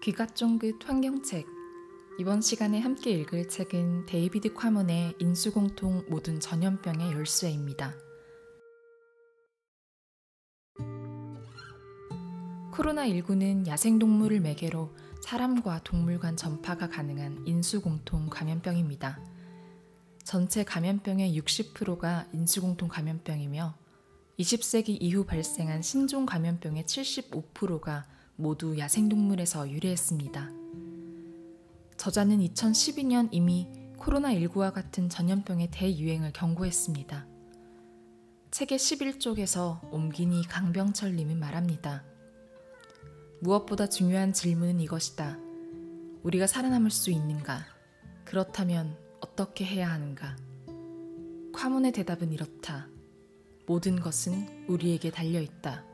귀가 쫑긋 환경책 이번 시간에 함께 읽을 책은 데이비드 콰먼의 인수공통 모든 전염병의 열쇠입니다. 코로나19는 야생동물을 매개로 사람과 동물 간 전파가 가능한 인수공통 감염병입니다. 전체 감염병의 60%가 인수공통 감염병이며 20세기 이후 발생한 신종 감염병의 75%가 모두 야생동물에서 유래했습니다. 저자는 2012년 이미 코로나19와 같은 전염병의 대유행을 경고했습니다. 책의 11쪽에서 옴기니 강병철님은 말합니다. 무엇보다 중요한 질문은 이것이다. 우리가 살아남을 수 있는가? 그렇다면 어떻게 해야 하는가? 과문의 대답은 이렇다. 모든 것은 우리에게 달려 있다.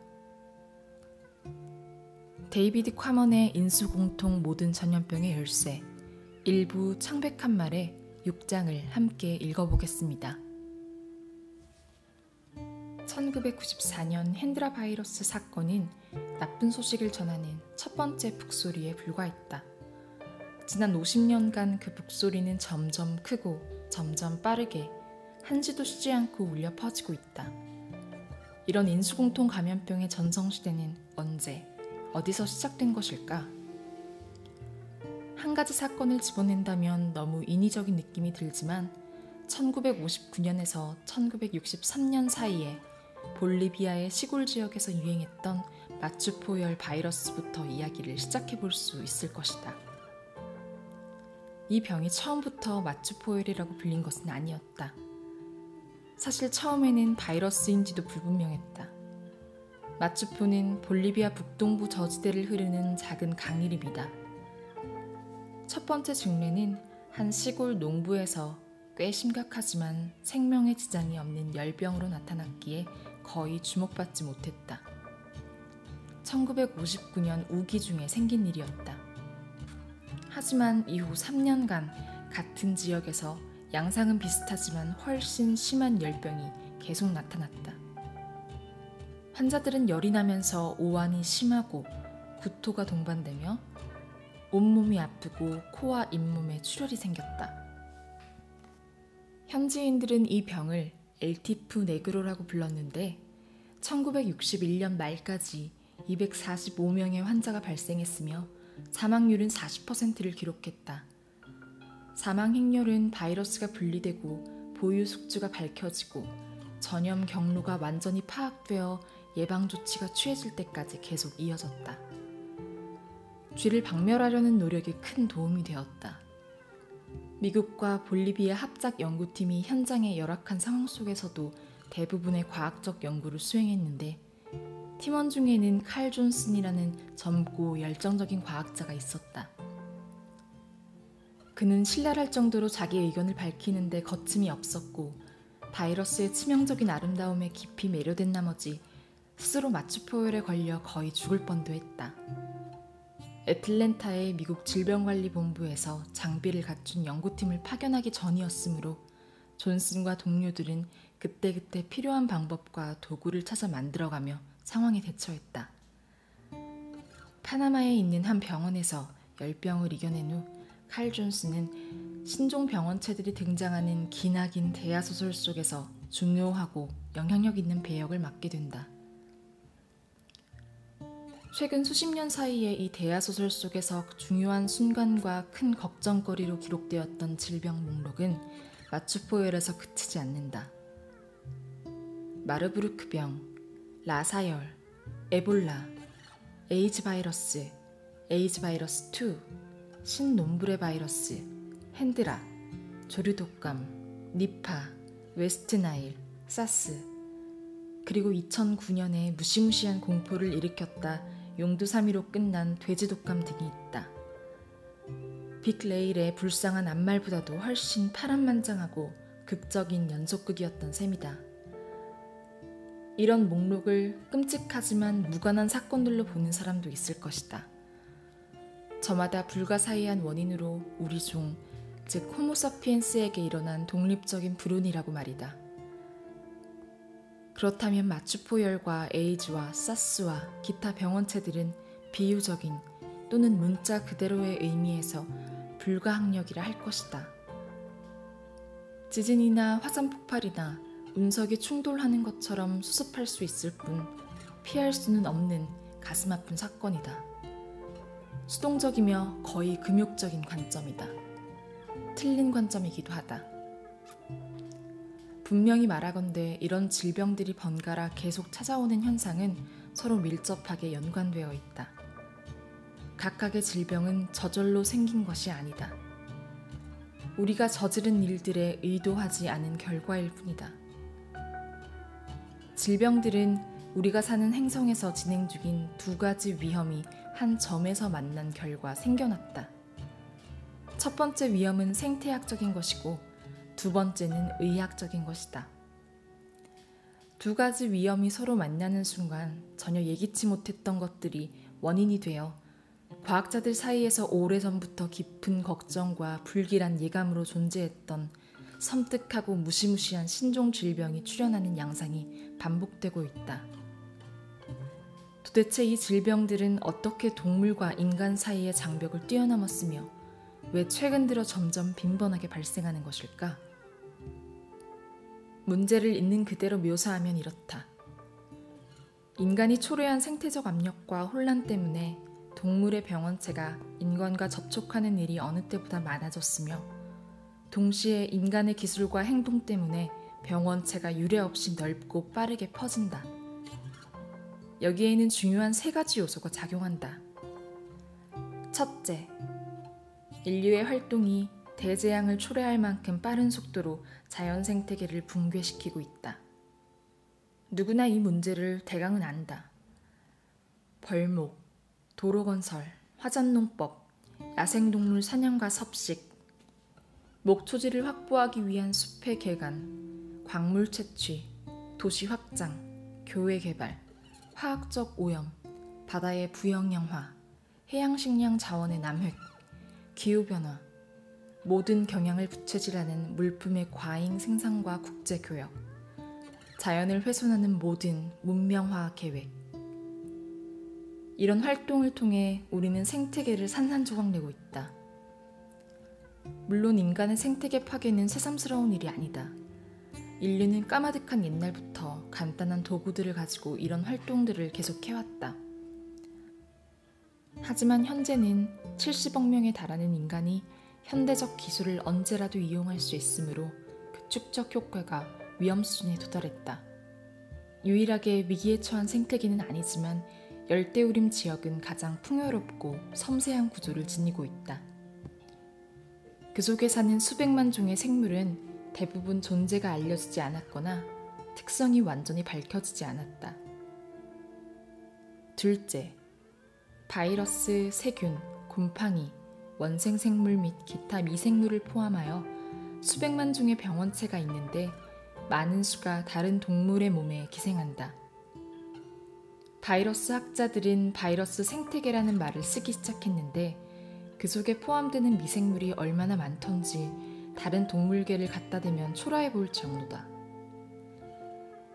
데이비드 콰먼의 인수공통 모든 전염병의 열쇠 일부 창백한 말의 6장을 함께 읽어보겠습니다. 1994년 헨드라 바이러스 사건은 나쁜 소식을 전하는 첫 번째 북소리에 불과했다. 지난 50년간 그 북소리는 점점 크고 점점 빠르게 한지도 쉬지 않고 울려 퍼지고 있다. 이런 인수공통 감염병의 전성시대는 언제, 어디서 시작된 것일까? 한 가지 사건을 집어낸다면 너무 인위적인 느낌이 들지만 1959년에서 1963년 사이에 볼리비아의 시골 지역에서 유행했던 마추포열 바이러스부터 이야기를 시작해 볼 수 있을 것이다. 이 병이 처음부터 마추포열이라고 불린 것은 아니었다. 사실 처음에는 바이러스인지도 불분명했다. 마추포는 볼리비아 북동부 저지대를 흐르는 작은 강 이름이다. 첫 번째 증례는 한 시골 농부에서 꽤 심각하지만 생명에 지장이 없는 열병으로 나타났기에 거의 주목받지 못했다. 1959년 우기 중에 생긴 일이었다. 하지만 이후 3년간 같은 지역에서 양상은 비슷하지만 훨씬 심한 열병이 계속 나타났다. 환자들은 열이 나면서 오한이 심하고 구토가 동반되며 온몸이 아프고 코와 잇몸에 출혈이 생겼다. 현지인들은 이 병을 엘티프 네그로라고 불렀는데 1961년 말까지 245명의 환자가 발생했으며 사망률은 40%를 기록했다. 사망 행렬은 바이러스가 분리되고 보유 숙주가 밝혀지고 전염 경로가 완전히 파악되어 예방 조치가 취해질 때까지 계속 이어졌다. 쥐를 박멸하려는 노력이 큰 도움이 되었다. 미국과 볼리비아 합작 연구팀이 현장의 열악한 상황 속에서도 대부분의 과학적 연구를 수행했는데 팀원 중에는 칼 존슨이라는 젊고 열정적인 과학자가 있었다. 그는 신랄할 정도로 자기 의견을 밝히는데 거침이 없었고 바이러스의 치명적인 아름다움에 깊이 매료된 나머지 스스로 마추포열에 걸려 거의 죽을 뻔도 했다. 애틀랜타의 미국 질병관리본부에서 장비를 갖춘 연구팀을 파견하기 전이었으므로 존슨과 동료들은 그때그때 필요한 방법과 도구를 찾아 만들어가며 상황에 대처했다. 파나마에 있는 한 병원에서 열병을 이겨낸 후 칼 존슨은 신종 병원체들이 등장하는 기나긴 대하소설 속에서 중요하고 영향력 있는 배역을 맡게 된다. 최근 수십 년 사이에 이 대하 소설 속에서 중요한 순간과 큰 걱정거리로 기록되었던 질병 목록은 마추포열에서 그치지 않는다. 마르부르크병, 라사열, 에볼라, 에이즈 바이러스, 에이즈 바이러스 2, 신놈브레 바이러스, 헨드라, 조류독감, 니파, 웨스트나일, 사스, 그리고 2009년에 무시무시한 공포를 일으켰다 용두사미로 끝난 돼지독감 등이 있다. 빅레일의 불쌍한 앞말보다도 훨씬 파란만장하고 극적인 연속극이었던 셈이다. 이런 목록을 끔찍하지만 무관한 사건들로 보는 사람도 있을 것이다. 저마다 불가사의한 원인으로 우리 종, 즉 호모사피엔스에게 일어난 독립적인 불운이라고 말이다. 그렇다면 마추포열과 에이즈와 사스와 기타 병원체들은 비유적인 또는 문자 그대로의 의미에서 불가항력이라 할 것이다. 지진이나 화산 폭발이나 운석이 충돌하는 것처럼 수습할 수 있을 뿐 피할 수는 없는 가슴 아픈 사건이다. 수동적이며 거의 금욕적인 관점이다. 틀린 관점이기도 하다. 분명히 말하건대 이런 질병들이 번갈아 계속 찾아오는 현상은 서로 밀접하게 연관되어 있다. 각각의 질병은 저절로 생긴 것이 아니다. 우리가 저지른 일들에 의도하지 않은 결과일 뿐이다. 질병들은 우리가 사는 행성에서 진행 중인 두 가지 위험이 한 점에서 만난 결과 생겨났다. 첫 번째 위험은 생태학적인 것이고 두 번째는 의학적인 것이다. 두 가지 위험이 서로 만나는 순간 전혀 예기치 못했던 것들이 원인이 되어 과학자들 사이에서 오래전부터 깊은 걱정과 불길한 예감으로 존재했던 섬뜩하고 무시무시한 신종 질병이 출현하는 양상이 반복되고 있다. 도대체 이 질병들은 어떻게 동물과 인간 사이의 장벽을 뛰어넘었으며 왜 최근 들어 점점 빈번하게 발생하는 것일까? 문제를 있는 그대로 묘사하면 이렇다. 인간이 초래한 생태적 압력과 혼란 때문에 동물의 병원체가 인간과 접촉하는 일이 어느 때보다 많아졌으며 동시에 인간의 기술과 행동 때문에 병원체가 유례 없이 넓고 빠르게 퍼진다. 여기에는 중요한 세 가지 요소가 작용한다. 첫째, 인류의 활동이 대재앙을 초래할 만큼 빠른 속도로 자연 생태계를 붕괴시키고 있다. 누구나 이 문제를 대강은 안다. 벌목, 도로 건설, 화산농법, 야생동물 사냥과 섭식, 목초지를 확보하기 위한 숲의 개간, 광물 채취, 도시 확장, 교외 개발, 화학적 오염, 바다의 부영양화, 해양식량 자원의 남획, 기후변화, 모든 경향을 부채질하는 물품의 과잉 생산과 국제 교역, 자연을 훼손하는 모든 문명화 계획. 이런 활동을 통해 우리는 생태계를 산산조각 내고 있다. 물론 인간의 생태계 파괴는 새삼스러운 일이 아니다. 인류는 까마득한 옛날부터 간단한 도구들을 가지고 이런 활동들을 계속해왔다. 하지만 현재는 70억 명에 달하는 인간이 현대적 기술을 언제라도 이용할 수 있으므로 그 축적 효과가 위험 수준에 도달했다. 유일하게 위기에 처한 생태계는 아니지만 열대우림 지역은 가장 풍요롭고 섬세한 구조를 지니고 있다. 그 속에 사는 수백만 종의 생물은 대부분 존재가 알려지지 않았거나 특성이 완전히 밝혀지지 않았다. 둘째, 바이러스, 세균, 곰팡이, 원생 생물 및 기타 미생물을 포함하여 수백만 종의 병원체가 있는데 많은 수가 다른 동물의 몸에 기생한다. 바이러스 학자들은 바이러스 생태계라는 말을 쓰기 시작했는데 그 속에 포함되는 미생물이 얼마나 많던지 다른 동물계를 갖다 대면 초라해 보일 정도다.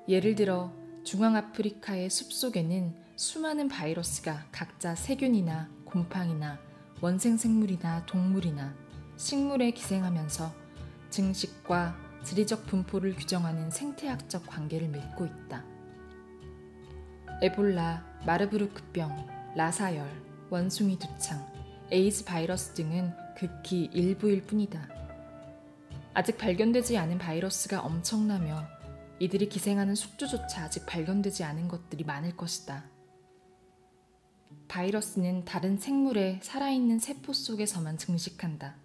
예를 들어 중앙아프리카의 숲속에는 수많은 바이러스가 각자 세균이나 곰팡이나 원생생물이나 동물이나 식물에 기생하면서 증식과 지리적 분포를 규정하는 생태학적 관계를 맺고 있다. 에볼라, 마르부르크병, 라사열, 원숭이 두창, 에이즈 바이러스 등은 극히 일부일 뿐이다. 아직 발견되지 않은 바이러스가 엄청나며 이들이 기생하는 숙주조차 아직 발견되지 않은 것들이 많을 것이다. 바이러스는 다른 생물의 살아있는 세포 속에서만 증식한다.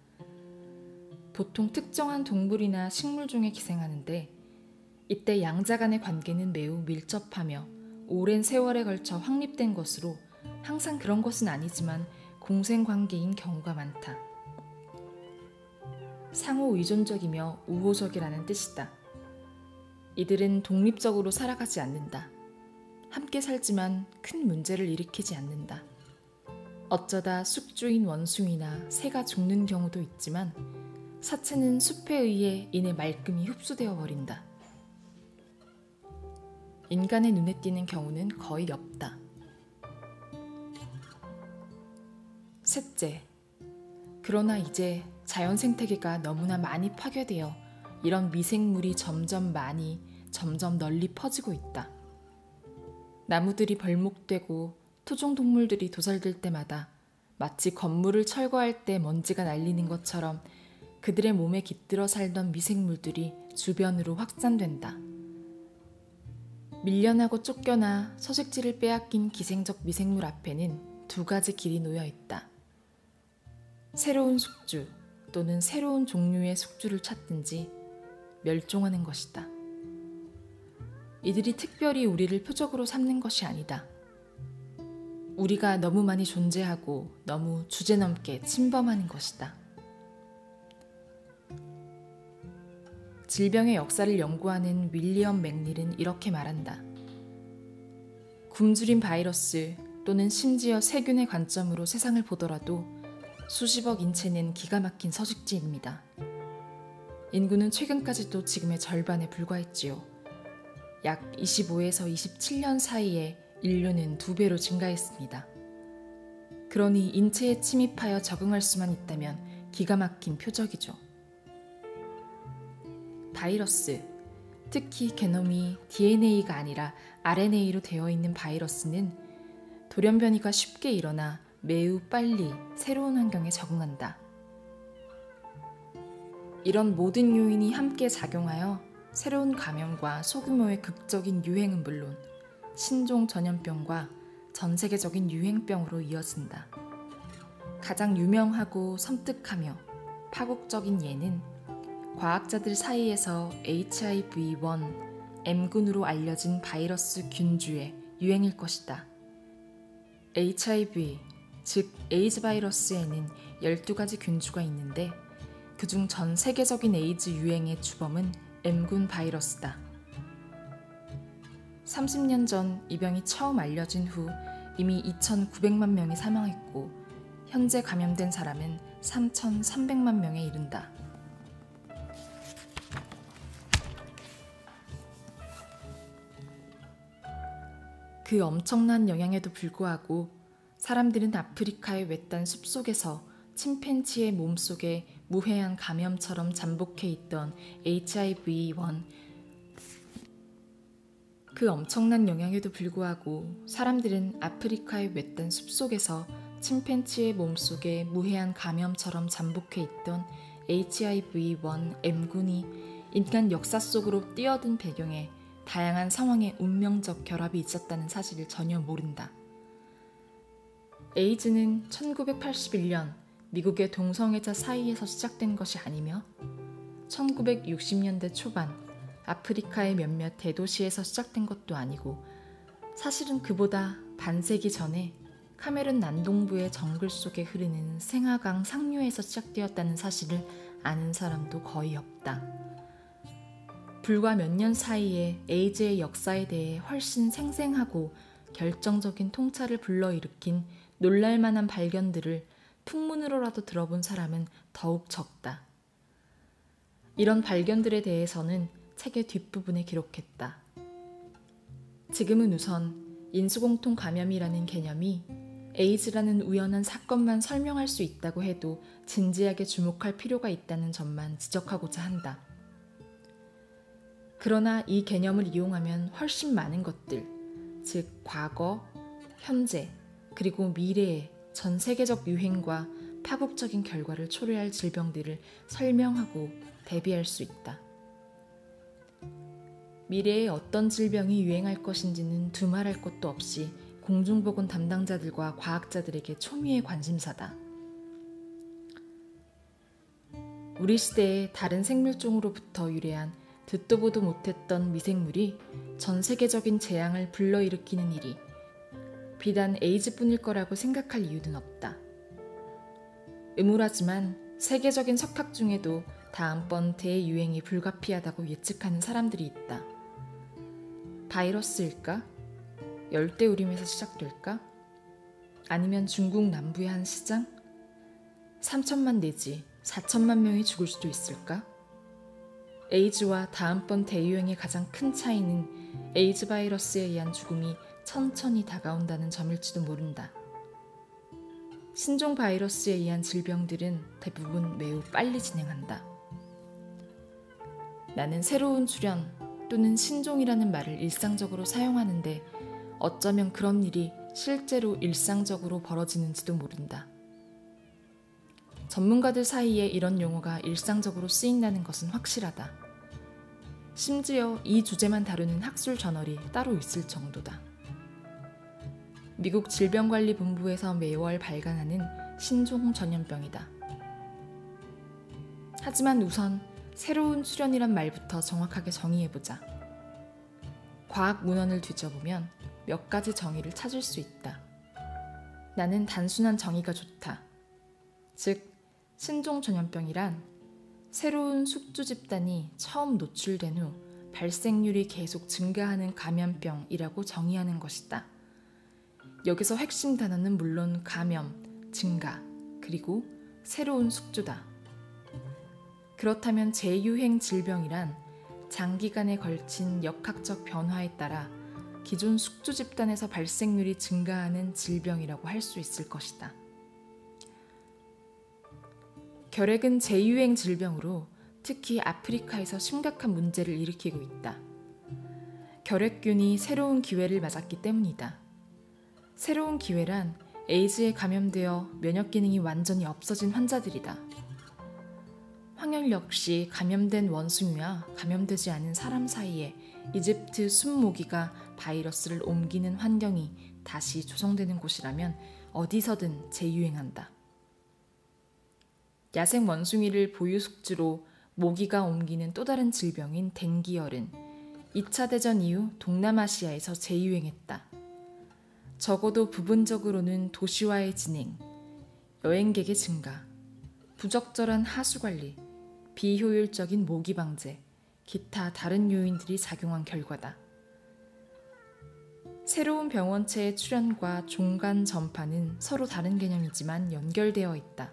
보통 특정한 동물이나 식물 중에 기생하는데 이때 양자 간의 관계는 매우 밀접하며 오랜 세월에 걸쳐 확립된 것으로 항상 그런 것은 아니지만 공생 관계인 경우가 많다. 상호 의존적이며 우호적이라는 뜻이다. 이들은 독립적으로 살아가지 않는다. 함께 살지만 큰 문제를 일으키지 않는다. 어쩌다 숙주인 원숭이나 새가 죽는 경우도 있지만 사체는 숲에 의해 이내 말끔히 흡수되어 버린다. 인간의 눈에 띄는 경우는 거의 없다. 셋째. 그러나 이제 자연 생태계가 너무나 많이 파괴되어 이런 미생물이 점점 많이, 점점 널리 퍼지고 있다. 나무들이 벌목되고 토종 동물들이 도살될 때마다 마치 건물을 철거할 때 먼지가 날리는 것처럼 그들의 몸에 깃들어 살던 미생물들이 주변으로 확산된다. 밀려나고 쫓겨나 서식지를 빼앗긴 기생적 미생물 앞에는 두 가지 길이 놓여 있다. 새로운 숙주 또는 새로운 종류의 숙주를 찾든지 멸종하는 것이다. 이들이 특별히 우리를 표적으로 삼는 것이 아니다. 우리가 너무 많이 존재하고 너무 주제넘게 침범하는 것이다. 질병의 역사를 연구하는 윌리엄 맥닐은 이렇게 말한다. 굶주린 바이러스 또는 심지어 세균의 관점으로 세상을 보더라도 수십억 인체는 기가 막힌 서식지입니다. 인구는 최근까지도 지금의 절반에 불과했지요. 약 25에서 27년 사이에 인류는 두 배로 증가했습니다. 그러니 인체에 침입하여 적응할 수만 있다면 기가 막힌 표적이죠. 바이러스, 특히 게놈이 DNA가 아니라 RNA로 되어 있는 바이러스는 돌연변이가 쉽게 일어나 매우 빨리 새로운 환경에 적응한다. 이런 모든 요인이 함께 작용하여 새로운 감염과 소규모의 극적인 유행은 물론 신종 전염병과 전 세계적인 유행병으로 이어진다. 가장 유명하고 섬뜩하며 파국적인 예는 과학자들 사이에서 HIV-1 M군으로 알려진 바이러스 균주의 유행일 것이다. HIV, 즉 에이즈 바이러스에는 12가지 균주가 있는데 그중 전 세계적인 에이즈 유행의 주범은 M군 바이러스다. 30년 전 이 병이 처음 알려진 후 이미 2,900만 명이 사망했고 현재 감염된 사람은 3,300만 명에 이른다. 그 엄청난 영향에도 불구하고 사람들은 아프리카의 외딴 숲속에서 침팬지의 몸속에 무해한 감염처럼 잠복해 있던 HIV-1 그 엄청난 영향에도 불구하고 사람들은 아프리카의 외딴 숲속에서 침팬지의 몸속에 무해한 감염처럼 잠복해 있던 HIV-1M군이 인간 역사 속으로 뛰어든 배경에 다양한 상황의 운명적 결합이 있었다는 사실을 전혀 모른다. 에이즈는 1981년 미국의 동성애자 사이에서 시작된 것이 아니며 1960년대 초반 아프리카의 몇몇 대도시에서 시작된 것도 아니고 사실은 그보다 반세기 전에 카메룬 남동부의 정글 속에 흐르는 생화강 상류에서 시작되었다는 사실을 아는 사람도 거의 없다. 불과 몇 년 사이에 에이즈의 역사에 대해 훨씬 생생하고 결정적인 통찰을 불러일으킨 놀랄만한 발견들을 풍문으로라도 들어본 사람은 더욱 적다. 이런 발견들에 대해서는 책의 뒷부분에 기록했다. 지금은 우선 인수공통 감염이라는 개념이 에이즈라는 우연한 사건만 설명할 수 있다고 해도 진지하게 주목할 필요가 있다는 점만 지적하고자 한다. 그러나 이 개념을 이용하면 훨씬 많은 것들, 즉 과거, 현재, 그리고 미래의 전 세계적 유행과 파국적인 결과를 초래할 질병들을 설명하고 대비할 수 있다. 미래에 어떤 질병이 유행할 것인지는 두말할 것도 없이 공중보건 담당자들과 과학자들에게 초미의 관심사다. 우리 시대의 다른 생물종으로부터 유래한 듣도 보도 못했던 미생물이 전 세계적인 재앙을 불러일으키는 일이 비단 에이즈뿐일 거라고 생각할 이유는 없다. 의무라지만 세계적인 석학 중에도 다음번 대유행이 불가피하다고 예측하는 사람들이 있다. 바이러스일까? 열대우림에서 시작될까? 아니면 중국 남부의 한 시장? 3천만 내지 4천만 명이 죽을 수도 있을까? 에이즈와 다음번 대유행의 가장 큰 차이는 에이즈 바이러스에 의한 죽음이 천천히 다가온다는 점일지도 모른다. 신종 바이러스에 의한 질병들은 대부분 매우 빨리 진행한다. 나는 새로운 출현 또는 신종이라는 말을 일상적으로 사용하는데 어쩌면 그런 일이 실제로 일상적으로 벌어지는지도 모른다. 전문가들 사이에 이런 용어가 일상적으로 쓰인다는 것은 확실하다. 심지어 이 주제만 다루는 학술 저널이 따로 있을 정도다. 미국 질병관리본부에서 매월 발간하는 신종 전염병이다. 하지만 우선 새로운 출현이란 말부터 정확하게 정의해보자. 과학 문헌을 뒤져보면 몇 가지 정의를 찾을 수 있다. 나는 단순한 정의가 좋다. 즉, 신종 전염병이란 새로운 숙주 집단이 처음 노출된 후 발생률이 계속 증가하는 감염병이라고 정의하는 것이다. 여기서 핵심 단어는 물론 감염, 증가, 그리고 새로운 숙주다. 그렇다면 재유행 질병이란 장기간에 걸친 역학적 변화에 따라 기존 숙주 집단에서 발생률이 증가하는 질병이라고 할 수 있을 것이다. 결핵은 재유행 질병으로 특히 아프리카에서 심각한 문제를 일으키고 있다. 결핵균이 새로운 기회를 맞았기 때문이다. 새로운 기회란 에이즈에 감염되어 면역 기능이 완전히 없어진 환자들이다. 황열 역시 감염된 원숭이와 감염되지 않은 사람 사이에 이집트 순모기가 바이러스를 옮기는 환경이 다시 조성되는 곳이라면 어디서든 재유행한다. 야생 원숭이를 보유 숙주로 모기가 옮기는 또 다른 질병인 댕기열은 2차 대전 이후 동남아시아에서 재유행했다. 적어도 부분적으로는 도시화의 진행, 여행객의 증가, 부적절한 하수 관리, 비효율적인 모기 방제, 기타 다른 요인들이 작용한 결과다. 새로운 병원체의 출현과 종간 전파는 서로 다른 개념이지만 연결되어 있다.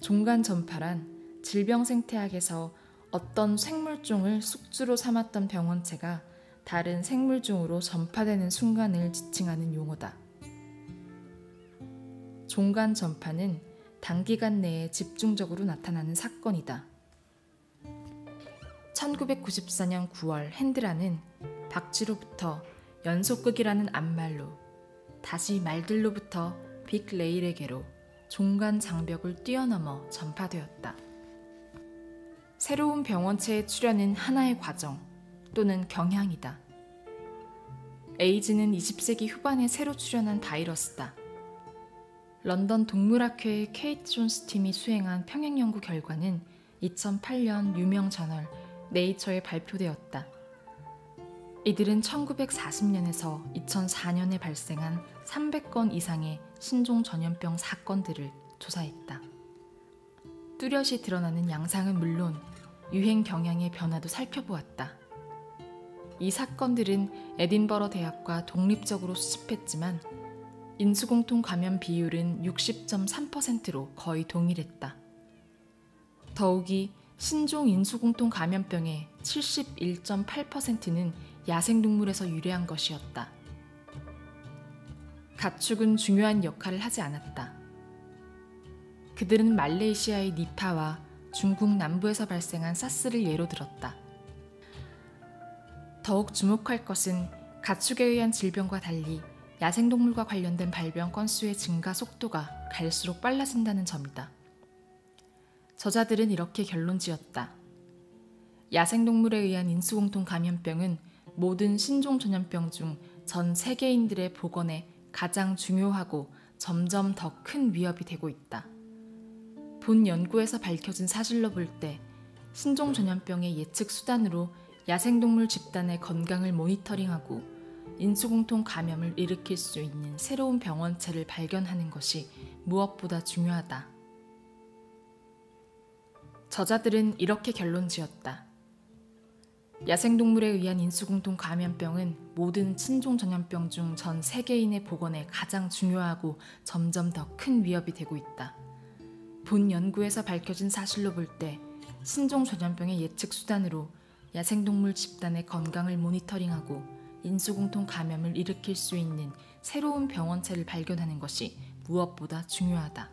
종간 전파란 질병 생태학에서 어떤 생물종을 숙주로 삼았던 병원체가 다른 생물종으로 전파되는 순간을 지칭하는 용어다. 종간 전파는 단기간 내에 집중적으로 나타나는 사건이다. 1994년 9월 핸드라는 박쥐로부터 연속극이라는 앞말로 다시 말들로부터 빅레일에게로 종간 장벽을 뛰어넘어 전파되었다. 새로운 병원체의 출현은 하나의 과정 또는 경향이다. 에이즈는 20세기 후반에 새로 출현한 바이러스다. 런던 동물학회의 케이트 존스 팀이 수행한 평행 연구 결과는 2008년 유명 저널 네이처에 발표되었다. 이들은 1940년에서 2004년에 발생한 300건 이상의 신종 전염병 사건들을 조사했다. 뚜렷이 드러나는 양상은 물론 유행 경향의 변화도 살펴보았다. 이 사건들은 에딘버러 대학과 독립적으로 수집했지만 인수공통 감염 비율은 60.3%로 거의 동일했다. 더욱이 신종 인수공통 감염병의 71.8%는 야생동물에서 유래한 것이었다. 가축은 중요한 역할을 하지 않았다. 그들은 말레이시아의 니파와 중국 남부에서 발생한 사스를 예로 들었다. 더욱 주목할 것은 가축에 의한 질병과 달리 야생동물과 관련된 발병 건수의 증가 속도가 갈수록 빨라진다는 점이다. 저자들은 이렇게 결론 지었다. 야생동물에 의한 인수공통 감염병은 모든 신종 전염병 중 전 세계인들의 보건에 가장 중요하고 점점 더 큰 위협이 되고 있다. 본 연구에서 밝혀진 사실로 볼 때 신종 전염병의 예측 수단으로 야생동물 집단의 건강을 모니터링하고 인수공통 감염을 일으킬 수 있는 새로운 병원체를 발견하는 것이 무엇보다 중요하다. 저자들은 이렇게 결론 지었다. 야생동물에 의한 인수공통 감염병은 모든 친종 전염병 중 전 세계인의 보건에 가장 중요하고 점점 더 큰 위협이 되고 있다. 본 연구에서 밝혀진 사실로 볼 때 신종 전염병의 예측 수단으로 야생동물 집단의 건강을 모니터링하고 인수공통 감염을 일으킬 수 있는 새로운 병원체를 발견하는 것이 무엇보다 중요하다.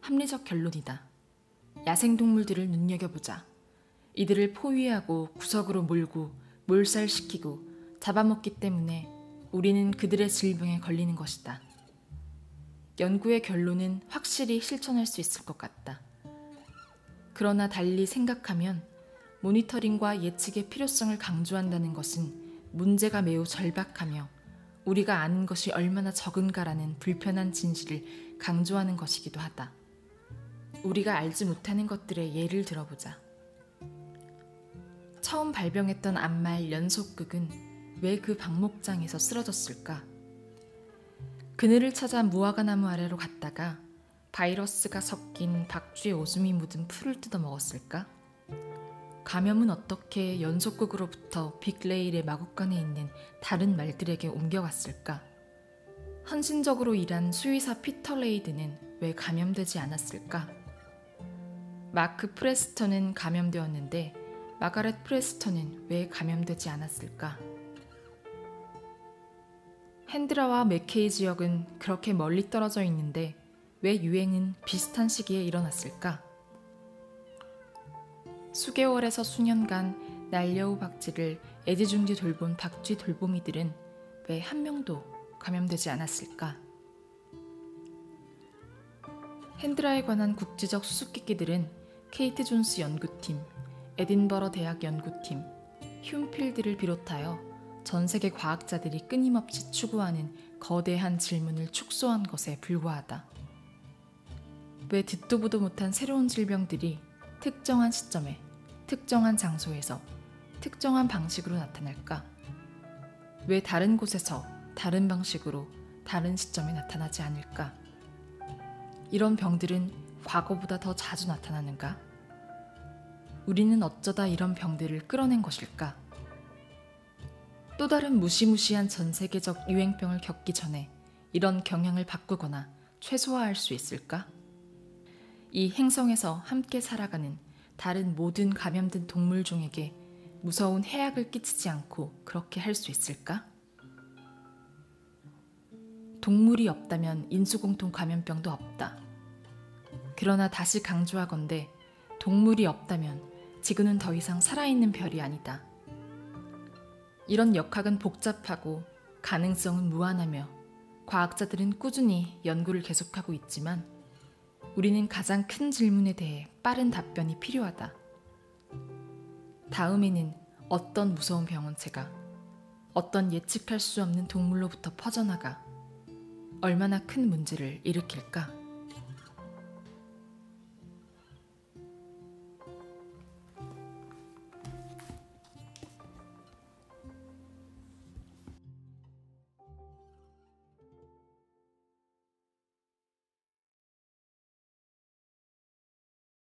합리적 결론이다. 야생동물들을 눈여겨보자. 이들을 포위하고 구석으로 몰고 몰살시키고 잡아먹기 때문에 우리는 그들의 질병에 걸리는 것이다. 연구의 결론은 확실히 실천할 수 있을 것 같다. 그러나 달리 생각하면 모니터링과 예측의 필요성을 강조한다는 것은 문제가 매우 절박하며 우리가 아는 것이 얼마나 적은가라는 불편한 진실을 강조하는 것이기도 하다. 우리가 알지 못하는 것들의 예를 들어보자. 처음 발병했던 암말 연속극은 왜그 박목장에서 쓰러졌을까? 그늘을 찾아 무화과나무 아래로 갔다가 바이러스가 섞인 박쥐의 오줌이 묻은 풀을 뜯어 먹었을까? 감염은 어떻게 연속극으로부터 빅레일의 마구간에 있는 다른 말들에게 옮겨갔을까? 헌신적으로 일한 수의사 피터 레이드는 왜 감염되지 않았을까? 마크 프레스턴은 감염되었는데 마가렛 프레스턴은 왜 감염되지 않았을까? 핸드라와 맥케이 지역은 그렇게 멀리 떨어져 있는데 왜 유행은 비슷한 시기에 일어났을까? 수개월에서 수년간 날려우 박쥐를 애지중지 돌본 박쥐 돌보미들은 왜 한 명도 감염되지 않았을까? 핸드라에 관한 국지적 수수께끼들은 케이트 존스 연구팀, 에딘버러 대학 연구팀, 흉필드를 비롯하여 전 세계 과학자들이 끊임없이 추구하는 거대한 질문을 축소한 것에 불과하다. 왜 듣도 보도 못한 새로운 질병들이 특정한 시점에, 특정한 장소에서, 특정한 방식으로 나타날까? 왜 다른 곳에서, 다른 방식으로, 다른 시점에 나타나지 않을까? 이런 병들은 과거보다 더 자주 나타나는가? 우리는 어쩌다 이런 병들을 끌어낸 것일까? 또 다른 무시무시한 전 세계적 유행병을 겪기 전에 이런 경향을 바꾸거나 최소화할 수 있을까? 이 행성에서 함께 살아가는 다른 모든 감염된 동물종에게 무서운 해악을 끼치지 않고 그렇게 할 수 있을까? 동물이 없다면 인수공통 감염병도 없다. 그러나 다시 강조하건대 동물이 없다면 지구는 더 이상 살아있는 별이 아니다. 이런 역학은 복잡하고 가능성은 무한하며 과학자들은 꾸준히 연구를 계속하고 있지만 우리는 가장 큰 질문에 대해 빠른 답변이 필요하다. 다음에는 어떤 무서운 병원체가 어떤 예측할 수 없는 동물로부터 퍼져나가 얼마나 큰 문제를 일으킬까?